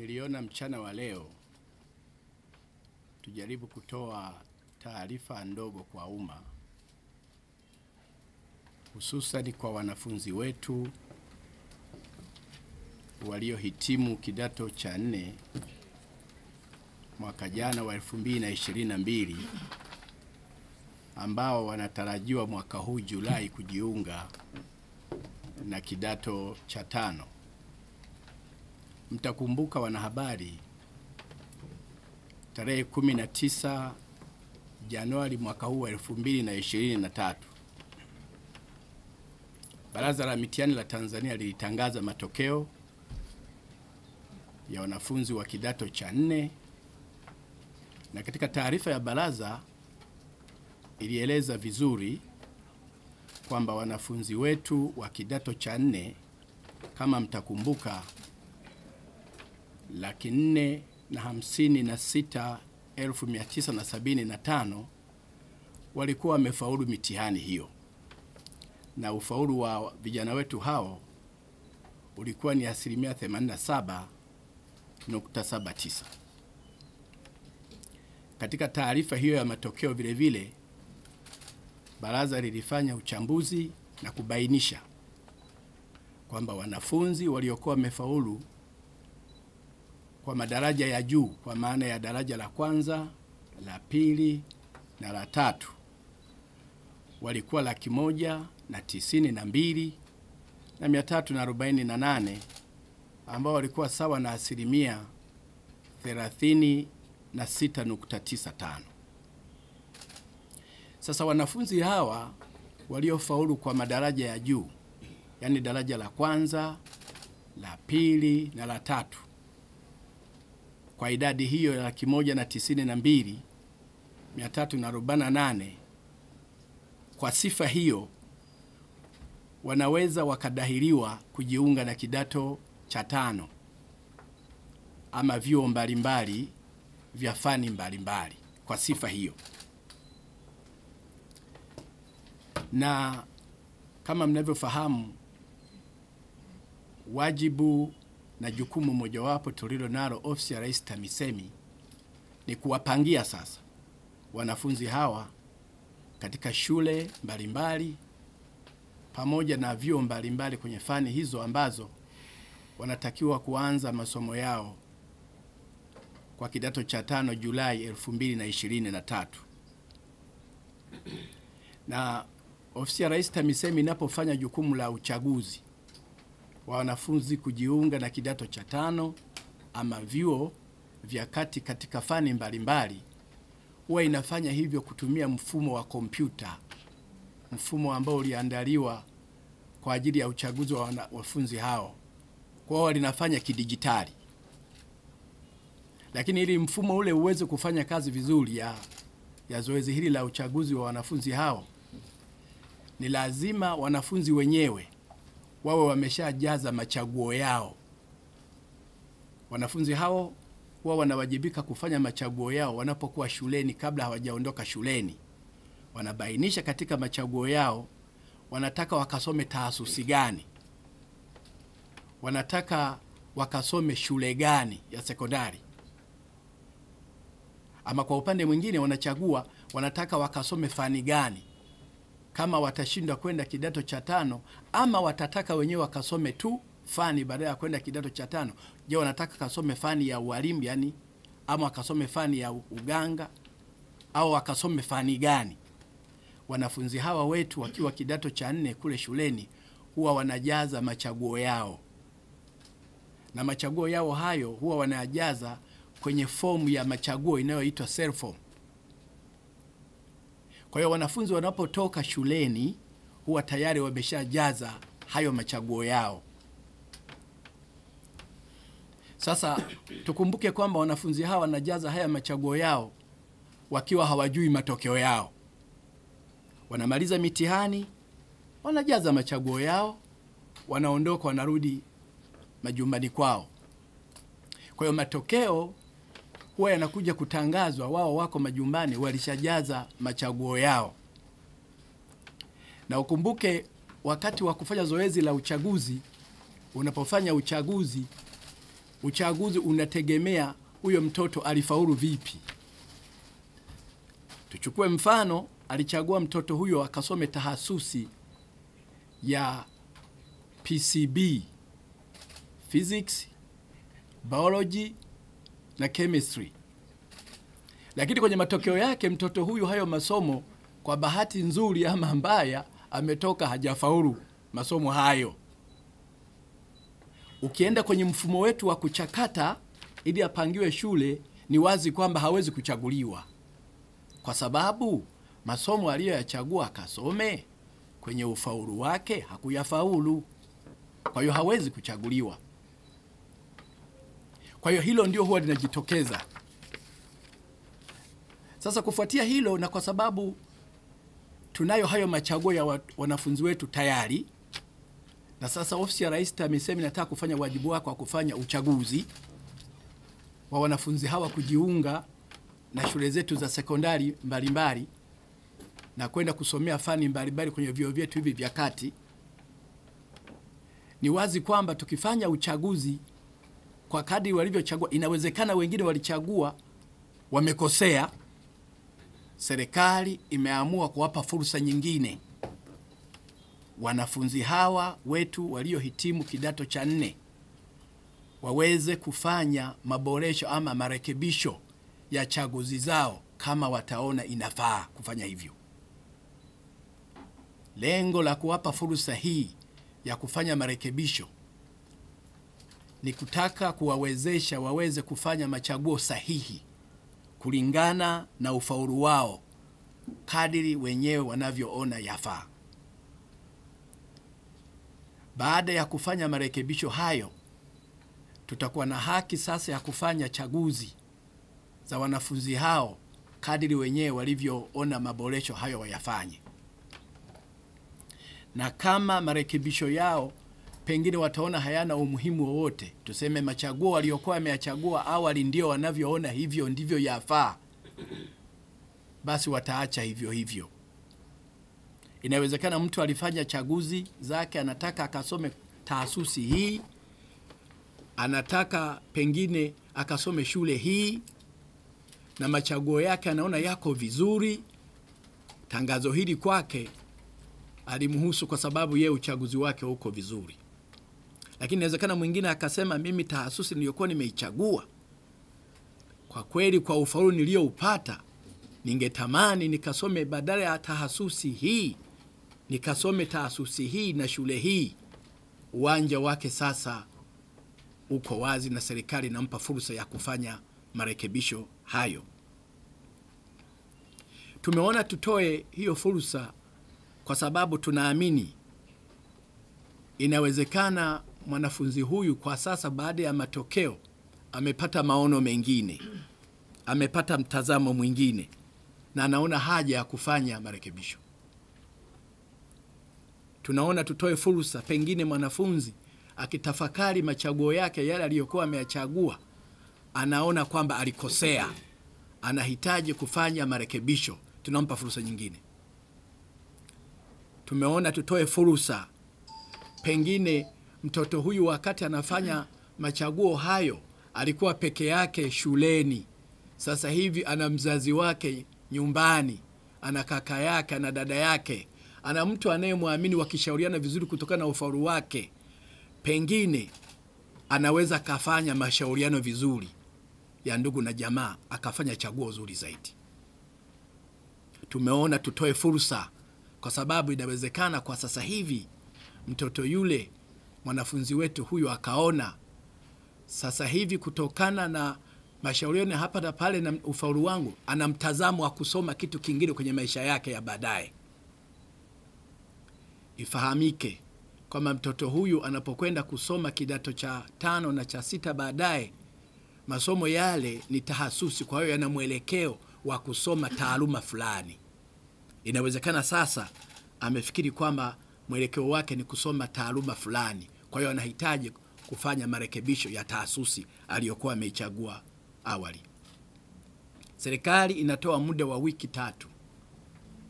Niliona mchana wa leo tujaribu kutoa taarifa ndogo kwa umma, hususan kwa wanafunzi wetu waliohitimu kidato cha nne mwaka jana wa 2022 ambao wanatarajiwa mwaka huu Julai kujiunga na kidato cha tano. Mtakumbuka wanahabari, tarehe 19 Januari mwaka huu wa 2023 Baraza la Mitihani la Tanzania lilitangaza matokeo ya wanafunzi wa kidato cha nne, na katika taarifa ya baraza ilieleza vizuri kwamba wanafunzi wetu wa kidato cha nne kama mtakumbuka, laki nne na hamsini na sita elfu mia tisa na sabini na tano walikuwa wamefaulu mitihani hiyo, na ufaulu wa vijana wetu hao ulikuwa ni asilimia 87.79. Katika taarifa hiyo ya matokeo vile vile baraza lilifanya uchambuzi na kubainisha kwamba wanafunzi waliokuwa wamefaulu kwa madaraja ya juu kwa maana ya daraja la kwanza, la pili na la tatu walikuwa laki moja na tisini na mbili na mia tatu na arobaini na nane ambao walikuwa sawa na asilimia thelathini na sita nukta tisa tano. Sasa wanafunzi hawa waliofaulu kwa madaraja ya juu, yaani daraja la kwanza, la pili na la tatu, kwa idadi hiyo ya laki moja na tisini na mbili mia tatu na arobaini na nane, kwa sifa hiyo wanaweza wakadahiliwa kujiunga na kidato cha tano ama vyuo mbalimbali vya fani mbalimbali kwa sifa hiyo. na kama mnavyofahamu, wajibu na jukumu mojawapo tulilo nalo ofisi ya Rais TAMISEMI ni kuwapangia sasa wanafunzi hawa katika shule mbalimbali pamoja na vyuo mbalimbali kwenye fani hizo ambazo wanatakiwa kuanza masomo yao kwa kidato cha tano Julai 2023 na ofisi ya Rais TAMISEMI inapofanya jukumu la uchaguzi wa wanafunzi kujiunga na kidato cha tano ama vyuo vya kati katika fani mbalimbali, huwa inafanya hivyo kutumia mfumo wa kompyuta, mfumo ambao uliandaliwa kwa ajili ya uchaguzi wa wanafunzi hao. Kwa hiyo linafanya kidijitali, lakini ili mfumo ule uweze kufanya kazi vizuri ya, ya zoezi hili la uchaguzi wa wanafunzi hao ni lazima wanafunzi wenyewe wawe wameshajaza machaguo yao. Wanafunzi hao huwa wanawajibika kufanya machaguo yao wanapokuwa shuleni, kabla hawajaondoka shuleni. Wanabainisha katika machaguo yao wanataka wakasome taasisi gani, wanataka wakasome shule gani ya sekondari, ama kwa upande mwingine wanachagua wanataka wakasome fani gani kama watashindwa kwenda kidato cha tano ama watataka wenyewe wakasome tu fani badala ya kwenda kidato cha tano. Je, wanataka kasome fani ya ualimu yani, ama wakasome fani ya uganga au wakasome fani gani? Wanafunzi hawa wetu wakiwa kidato cha nne kule shuleni huwa wanajaza machaguo yao, na machaguo yao hayo huwa wanajaza kwenye fomu ya machaguo inayoitwa self form. Kwa hiyo wanafunzi wanapotoka shuleni huwa tayari wameshajaza hayo machaguo yao. Sasa tukumbuke kwamba wanafunzi hawa wanajaza haya machaguo yao wakiwa hawajui matokeo yao. Wanamaliza mitihani, wanajaza machaguo yao, wanaondoka, wanarudi majumbani kwao. Kwa hiyo matokeo huwa yanakuja kutangazwa, wao wako majumbani, walishajaza machaguo yao. Na ukumbuke wakati wa kufanya zoezi la uchaguzi, unapofanya uchaguzi uchaguzi unategemea huyo mtoto alifaulu vipi. Tuchukue mfano, alichagua mtoto huyo akasome tahasusi ya PCB, physics, biology na chemistry, lakini kwenye matokeo yake mtoto huyu hayo masomo kwa bahati nzuri ama mbaya ametoka hajafaulu masomo hayo. Ukienda kwenye mfumo wetu wa kuchakata ili apangiwe shule, ni wazi kwamba hawezi kuchaguliwa kwa sababu masomo aliyoyachagua akasome kwenye ufaulu wake hakuyafaulu, kwa hiyo hawezi kuchaguliwa. Kwa hiyo hilo ndio huwa linajitokeza. Sasa kufuatia hilo, na kwa sababu tunayo hayo machaguo ya wanafunzi wetu tayari, na sasa ofisi ya Rais TAMISEMI inataka kufanya wajibu wake wa kufanya uchaguzi wa wanafunzi hawa kujiunga na shule zetu za sekondari mbalimbali na kwenda kusomea fani mbalimbali kwenye vyuo vyetu hivi vya kati. Ni wazi kwamba tukifanya uchaguzi kwa kadri walivyochagua, inawezekana wengine walichagua wamekosea. Serikali imeamua kuwapa fursa nyingine wanafunzi hawa wetu waliohitimu kidato cha nne waweze kufanya maboresho ama marekebisho ya chaguzi zao kama wataona inafaa kufanya hivyo. Lengo la kuwapa fursa hii ya kufanya marekebisho ni kutaka kuwawezesha waweze kufanya machaguo sahihi kulingana na ufaulu wao kadiri wenyewe wanavyoona yafaa. Baada ya kufanya marekebisho hayo, tutakuwa na haki sasa ya kufanya chaguzi za wanafunzi hao kadiri wenyewe walivyoona maboresho hayo wayafanye, na kama marekebisho yao pengine wataona hayana umuhimu wowote, tuseme machaguo waliokuwa wameyachagua awali ndio wanavyoona hivyo ndivyo yafaa, basi wataacha hivyo hivyo. Inawezekana mtu alifanya chaguzi zake, anataka akasome taasisi hii, anataka pengine akasome shule hii, na machaguo yake anaona yako vizuri. Tangazo hili kwake alimhusu kwa sababu yee uchaguzi wake uko vizuri, lakini inawezekana mwingine akasema, mimi tahasusi niliyokuwa nimeichagua kwa kweli, kwa ufaulu niliyoupata, ningetamani nikasome badala ya tahasusi hii nikasome tahasusi hii na shule hii. Uwanja wake sasa uko wazi na serikali inampa fursa ya kufanya marekebisho hayo. Tumeona tutoe hiyo fursa kwa sababu tunaamini inawezekana mwanafunzi huyu kwa sasa, baada ya matokeo, amepata maono mengine, amepata mtazamo mwingine, na anaona haja ya kufanya marekebisho. Tunaona tutoe fursa, pengine mwanafunzi akitafakari machaguo yake yale aliyokuwa ameyachagua, anaona kwamba alikosea, anahitaji kufanya marekebisho, tunampa fursa nyingine. Tumeona tutoe fursa, pengine mtoto huyu wakati anafanya machaguo hayo alikuwa peke yake shuleni, sasa hivi ana mzazi wake nyumbani, ana kaka yake, ana dada yake, ana mtu anayemwamini, wakishauriana vizuri kutokana na ufaulu wake, pengine anaweza akafanya mashauriano vizuri ya ndugu na jamaa, akafanya chaguo zuri zaidi. Tumeona tutoe fursa, kwa sababu inawezekana kwa sasa hivi mtoto yule mwanafunzi wetu huyu akaona sasa hivi kutokana na mashauriano hapa na pale na ufaulu wangu, ana mtazamo wa kusoma kitu kingine kwenye maisha yake ya baadaye. Ifahamike kwamba mtoto huyu anapokwenda kusoma kidato cha tano na cha sita baadaye, masomo yale ni tahasusi, kwa hiyo yana mwelekeo wa kusoma taaluma fulani. Inawezekana sasa amefikiri kwamba mwelekeo wake ni kusoma taaluma fulani, kwa hiyo anahitaji kufanya marekebisho ya taasisi aliyokuwa ameichagua awali. Serikali inatoa muda wa wiki tatu,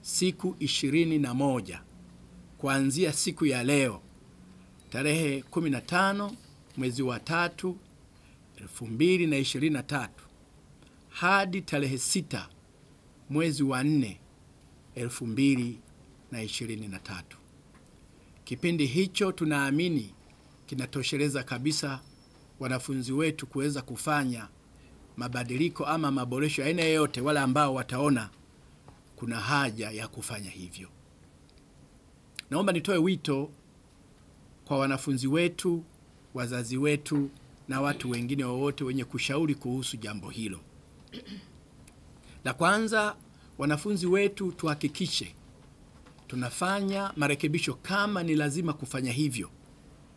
siku ishirini na moja kuanzia siku ya leo tarehe 15 mwezi wa tatu 2023 hadi tarehe sita mwezi wa nne 2023. Kipindi hicho tunaamini kinatosheleza kabisa wanafunzi wetu kuweza kufanya mabadiliko ama maboresho aina yoyote, wale ambao wataona kuna haja ya kufanya hivyo. Naomba nitoe wito kwa wanafunzi wetu, wazazi wetu na watu wengine wowote wenye kushauri kuhusu jambo hilo. La kwanza, wanafunzi wetu tuhakikishe tunafanya marekebisho kama ni lazima kufanya hivyo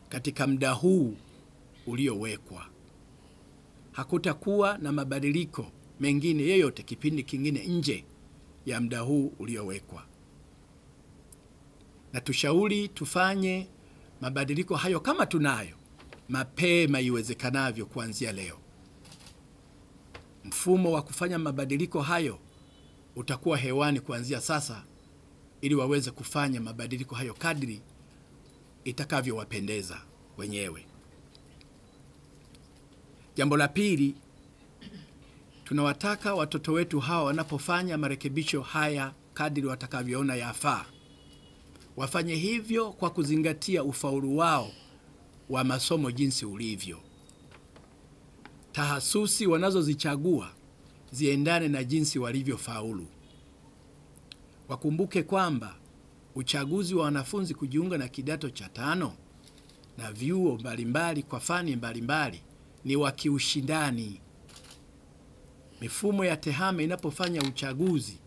katika muda huu uliowekwa. Hakutakuwa na mabadiliko mengine yoyote kipindi kingine nje ya muda huu uliowekwa, na tushauri tufanye mabadiliko hayo kama tunayo mapema iwezekanavyo kuanzia leo. Mfumo wa kufanya mabadiliko hayo utakuwa hewani kuanzia sasa, ili waweze kufanya mabadiliko hayo kadri itakavyowapendeza wenyewe. Jambo la pili, tunawataka watoto wetu hawa wanapofanya marekebisho haya kadri watakavyoona yafaa, wafanye hivyo kwa kuzingatia ufaulu wao wa masomo jinsi ulivyo. Tahasusi wanazozichagua ziendane na jinsi walivyofaulu. Wakumbuke kwamba uchaguzi wa wanafunzi kujiunga na kidato cha tano na vyuo mbalimbali kwa fani mbalimbali ni wa kiushindani. Mifumo ya tehama inapofanya uchaguzi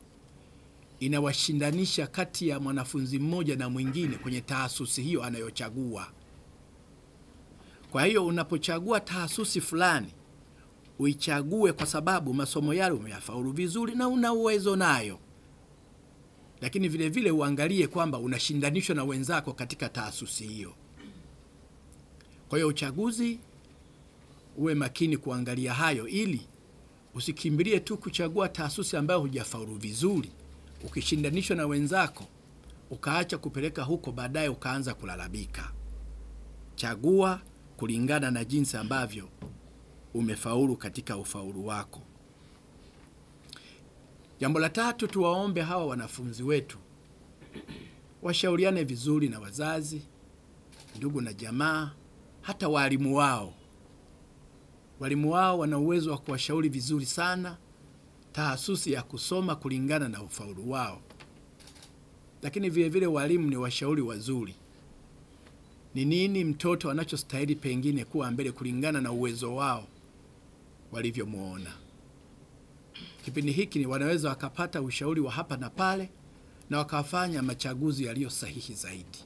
inawashindanisha kati ya mwanafunzi mmoja na mwingine kwenye tahasusi hiyo anayochagua. Kwa hiyo unapochagua tahasusi fulani uichague kwa sababu masomo yale umeyafaulu vizuri na una uwezo nayo, lakini vile vile uangalie kwamba unashindanishwa na wenzako katika taasisi hiyo. Kwa hiyo uchaguzi uwe makini kuangalia hayo, ili usikimbilie tu kuchagua taasisi ambayo hujafaulu vizuri, ukishindanishwa na wenzako ukaacha kupeleka huko, baadaye ukaanza kulalamika. Chagua kulingana na jinsi ambavyo umefaulu katika ufaulu wako. Jambo la tatu, tuwaombe hawa wanafunzi wetu washauriane vizuri na wazazi, ndugu na jamaa, hata walimu wao. Walimu wao wana uwezo wa kuwashauri vizuri sana tahasusi ya kusoma kulingana na ufaulu wao, lakini vile vile walimu ni washauri wazuri ni nini mtoto anachostahili pengine kuwa mbele kulingana na uwezo wao walivyomwona. Kipindi hiki ni wanaweza wakapata ushauri wa hapa na pale na wakafanya machaguzi yaliyo sahihi zaidi.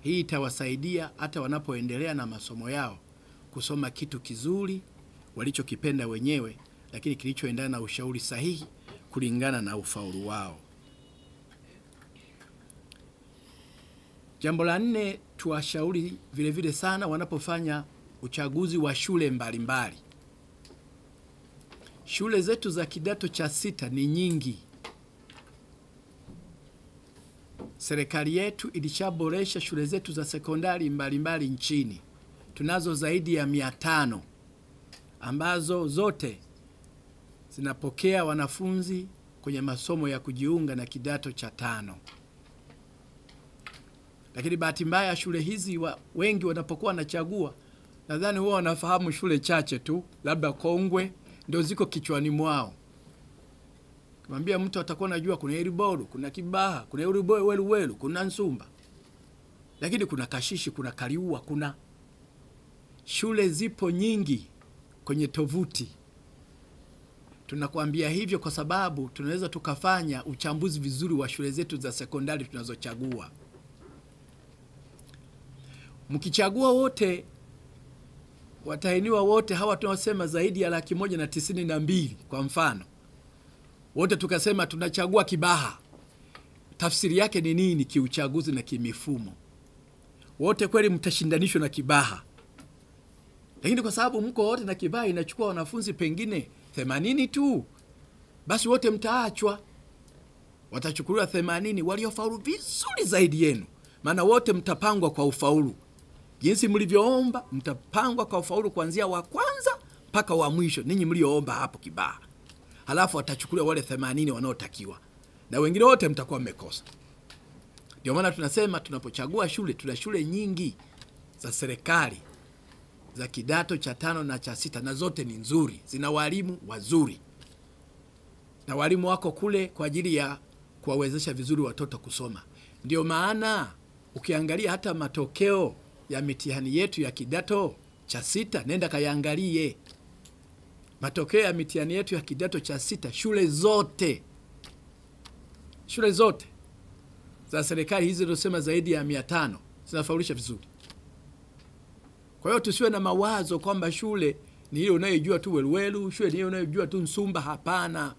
Hii itawasaidia hata wanapoendelea na masomo yao kusoma kitu kizuri walichokipenda wenyewe, lakini kilichoendana na ushauri sahihi kulingana na ufaulu wao. Jambo la nne, tuwashauri vilevile vile sana wanapofanya uchaguzi wa shule mbalimbali. Shule zetu za kidato cha sita ni nyingi. Serikali yetu ilishaboresha shule zetu za sekondari mbalimbali nchini. Tunazo zaidi ya mia tano ambazo zote zinapokea wanafunzi kwenye masomo ya kujiunga na kidato cha tano lakini bahati mbaya shule hizi wa, wengi wanapokuwa wanachagua, nadhani huwa wanafahamu shule chache tu, labda kongwe ndio ziko kichwani mwao. Kamwambia mtu atakuwa najua kuna Iriboru, kuna Kibaha, kuna Welu, kuna Nsumba, lakini kuna Kashishi, kuna Kaliua, kuna shule zipo nyingi kwenye tovuti. Tunakwambia hivyo kwa sababu tunaweza tukafanya uchambuzi vizuri wa shule zetu za sekondari tunazochagua. Mkichagua wote watahiniwa wote hawa tunaosema zaidi ya laki moja na tisini na mbili kwa mfano, wote tukasema tunachagua Kibaha, tafsiri yake ni nini? Kiuchaguzi na kimifumo? Wote kweli mtashindanishwa na Kibaha, lakini kwa sababu mko wote na Kibaha inachukua wanafunzi pengine themanini tu, basi wote mtaachwa, watachukuliwa themanini waliofaulu vizuri zaidi yenu, maana wote mtapangwa kwa ufaulu jinsi mlivyoomba mtapangwa kwa ufaulu kuanzia wa kwanza mpaka wa mwisho, ninyi mlioomba hapo kibaa. Halafu watachukuliwa wale 80 wanaotakiwa, na wengine wote mtakuwa mmekosa. Ndio maana tunasema tunapochagua shule, tuna shule nyingi za serikali za kidato cha tano na cha sita, na zote ni nzuri, zina walimu wazuri, na walimu wako kule kwa ajili ya kuwawezesha vizuri watoto kusoma. Ndio maana ukiangalia hata matokeo ya mitihani yetu ya kidato cha sita, nenda kayaangalie matokeo ya mitihani yetu ya kidato cha sita. Shule zote shule zote za serikali hizi zilizosema zaidi ya mia tano zinafaulisha vizuri. Kwa hiyo tusiwe na mawazo kwamba shule ni hiyo unayojua tu Weruweru, shule ni ile unayojua tu Nsumba. Hapana,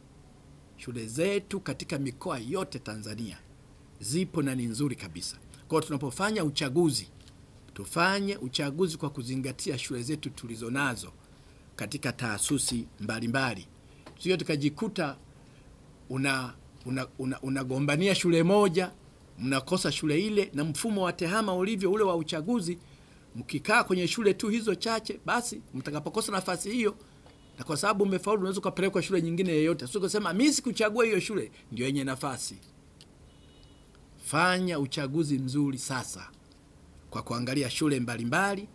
shule zetu katika mikoa yote Tanzania zipo na ni nzuri kabisa. Kwa hiyo tunapofanya uchaguzi, tufanye uchaguzi kwa kuzingatia shule zetu tulizo nazo katika taasisi mbalimbali, sio tukajikuta una unagombania una, una shule moja mnakosa shule ile, na mfumo wa tehama ulivyo ule wa uchaguzi, mkikaa kwenye shule tu hizo chache, basi mtakapokosa nafasi hiyo, na kwa sababu umefaulu, unaweza ukapelekwa shule nyingine yoyote, sio kusema mimi sikuchagua hiyo shule ndio yenye nafasi. Fanya uchaguzi mzuri sasa kwa kuangalia shule mbalimbali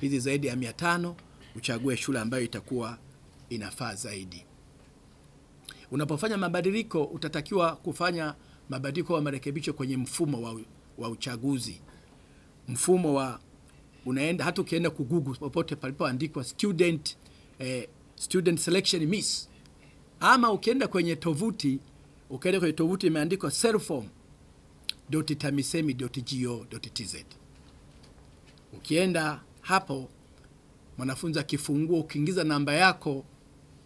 hizi zaidi ya mia tano, uchague shule ambayo itakuwa inafaa zaidi. Unapofanya mabadiliko utatakiwa kufanya mabadiliko wa marekebisho kwenye mfumo wa, wa uchaguzi. Mfumo wa unaenda hata ukienda kugugu popote palipoandikwa student, eh, student selection miss, ama ukienda kwenye tovuti ukienda kwenye tovuti imeandikwa selform.tamisemi.go.tz. Ukienda hapo, mwanafunzi akifungua, ukiingiza namba yako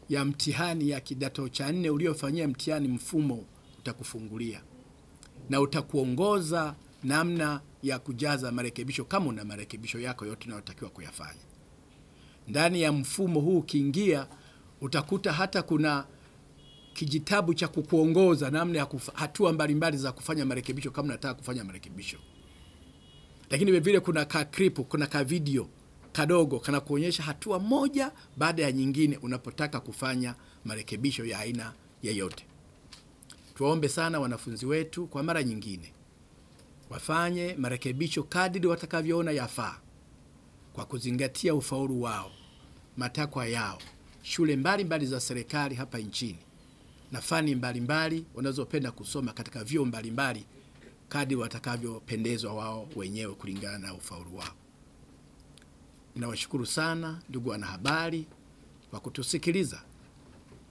ya mtihani ya kidato cha nne uliofanyia mtihani, mfumo utakufungulia na utakuongoza namna ya kujaza marekebisho, kama una marekebisho yako yote unayotakiwa kuyafanya ndani ya mfumo huu. Ukiingia utakuta hata kuna kijitabu cha kukuongoza namna ya hatua mbalimbali za kufanya marekebisho kama unataka kufanya marekebisho, lakini vilevile kuna ka clip, kuna ka video kadogo kana kuonyesha hatua moja baada ya nyingine unapotaka kufanya marekebisho ya aina yeyote. Tuwaombe sana wanafunzi wetu kwa mara nyingine wafanye marekebisho kadiri watakavyoona yafaa kwa kuzingatia ufaulu wao, matakwa yao, shule mbalimbali mbali za serikali hapa nchini na fani mbalimbali wanazopenda kusoma katika vyuo mbalimbali kadiri watakavyopendezwa wao wenyewe kulingana na ufaulu wao. Ninawashukuru sana ndugu wanahabari kwa kutusikiliza,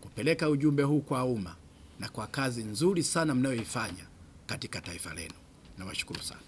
kupeleka ujumbe huu kwa umma na kwa kazi nzuri sana mnayoifanya katika taifa lenu. Nawashukuru sana.